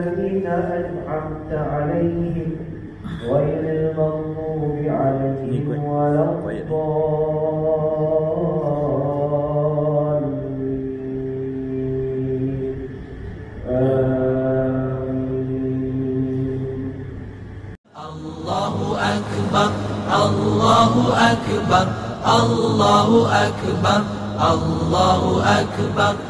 الذين أنعمت عليهم غير المغضوب عليهم ولا الضالين آمين الله أكبر الله أكبر الله أكبر الله أكبر.